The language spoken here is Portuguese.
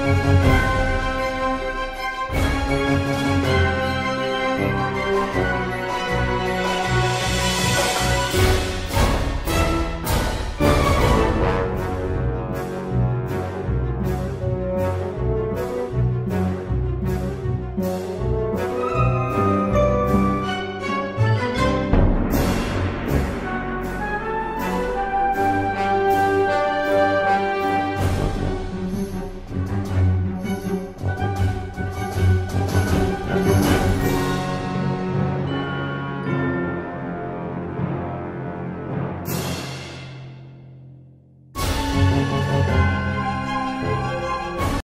Música